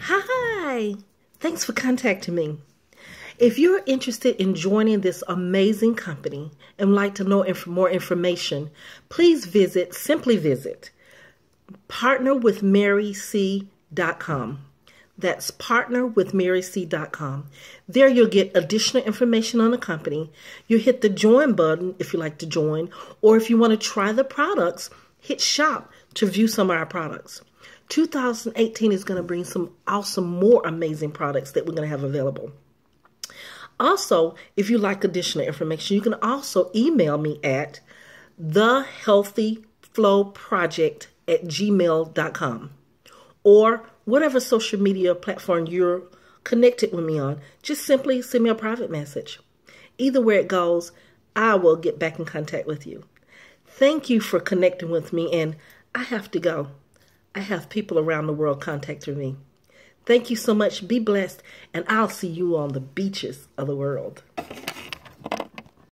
Hi, thanks for contacting me. If you're interested in joining this amazing company and would like to know inf- more information, please visit, simply visit partnerwithmaryc.com. That's partnerwithmaryc.com. There you'll get additional information on the company. You hit the join button if you like to join, or if you want to try the products, hit shop to view some of our products. 2018 is going to bring some awesome, more amazing products that we're going to have available. Also, if you like additional information, you can also email me at thehealthyflowproject at gmail.com or whatever social media platform you're connected with me on. Just simply send me a private message. Either where it goes, I will get back in contact with you. Thank you for connecting with me, and I have to go. I have people around the world contacting me. Thank you so much. Be blessed, and I'll see you on the beaches of the world.